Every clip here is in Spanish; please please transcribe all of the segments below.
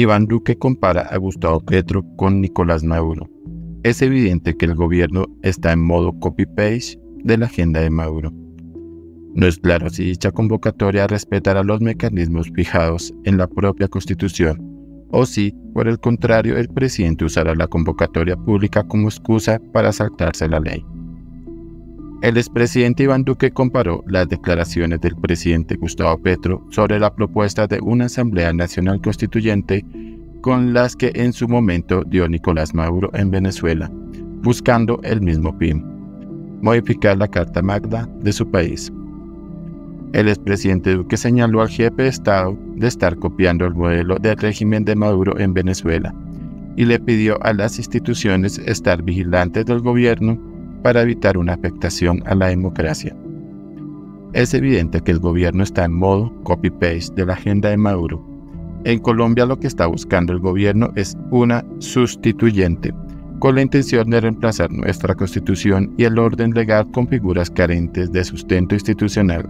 Iván Duque compara a Gustavo Petro con Nicolás Maduro. Es evidente que el gobierno está en modo copy-paste de la agenda de Maduro. No es claro si dicha convocatoria respetará los mecanismos fijados en la propia Constitución o si, por el contrario, el presidente usará la convocatoria pública como excusa para saltarse la ley. El expresidente Iván Duque comparó las declaraciones del presidente Gustavo Petro sobre la propuesta de una Asamblea Nacional Constituyente con las que en su momento dio Nicolás Maduro en Venezuela, buscando el mismo fin, modificar la Carta Magna de su país. El expresidente Duque señaló al jefe de Estado de estar copiando el modelo del régimen de Maduro en Venezuela y le pidió a las instituciones estar vigilantes del gobierno para evitar una afectación a la democracia. Es evidente que el gobierno está en modo copy-paste de la agenda de Maduro. En Colombia lo que está buscando el gobierno es una sustituyente, con la intención de reemplazar nuestra constitución y el orden legal con figuras carentes de sustento institucional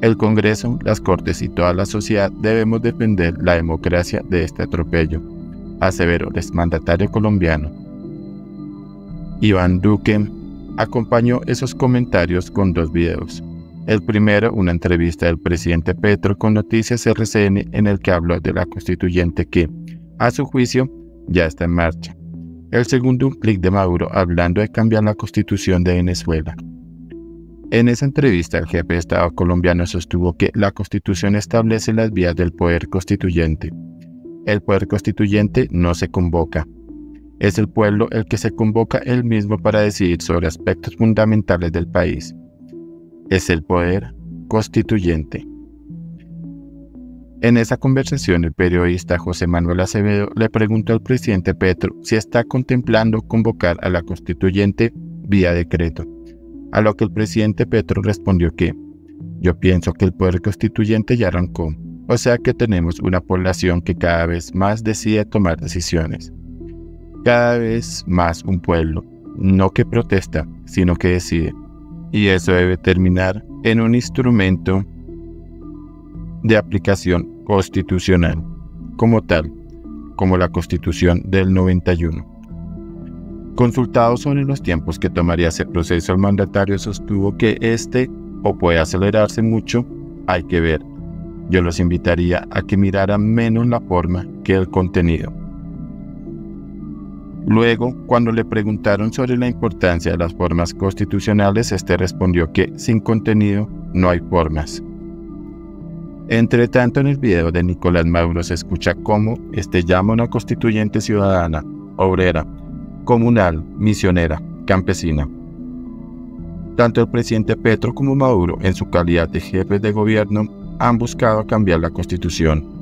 el Congreso, las Cortes y toda la sociedad debemos defender la democracia de este atropello, aseveró el exmandatario colombiano. Iván Duque acompañó esos comentarios con dos videos. El primero, una entrevista del presidente Petro con Noticias RCN en el que habló de la constituyente que, a su juicio, ya está en marcha. El segundo, un clic de Maduro hablando de cambiar la constitución de Venezuela. En esa entrevista, el jefe de Estado colombiano sostuvo que la Constitución establece las vías del poder constituyente. El poder constituyente no se convoca. Es el pueblo el que se convoca él mismo para decidir sobre aspectos fundamentales del país. Es el poder constituyente. En esa conversación, el periodista José Manuel Acevedo le preguntó al presidente Petro si está contemplando convocar a la constituyente vía decreto. A lo que el presidente Petro respondió que yo pienso que el poder constituyente ya arrancó, o sea que tenemos una población que cada vez más decide tomar decisiones. Cada vez más un pueblo, no que protesta, sino que decide. Y eso debe terminar en un instrumento de aplicación constitucional, como tal, como la constitución del 91. Consultado sobre los tiempos que tomaría ese proceso, el mandatario sostuvo que este o puede acelerarse mucho, hay que ver. Yo los invitaría a que miraran menos la forma que el contenido. Luego, cuando le preguntaron sobre la importancia de las formas constitucionales, este respondió que sin contenido no hay formas. Entre tanto, en el video de Nicolás Mauro se escucha cómo este llama a una constituyente ciudadana, obrera, comunal, misionera, campesina. Tanto el presidente Petro como Maduro, en su calidad de jefes de gobierno, han buscado cambiar la constitución.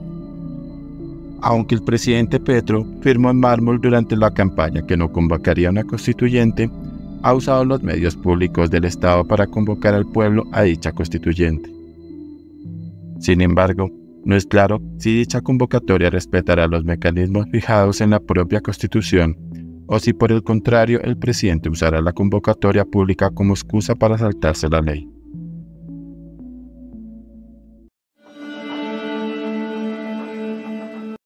Aunque el presidente Petro firmó en mármol durante la campaña que no convocaría una constituyente, ha usado los medios públicos del Estado para convocar al pueblo a dicha constituyente. Sin embargo, no es claro si dicha convocatoria respetará los mecanismos fijados en la propia Constitución o si por el contrario el presidente usará la convocatoria pública como excusa para saltarse la ley.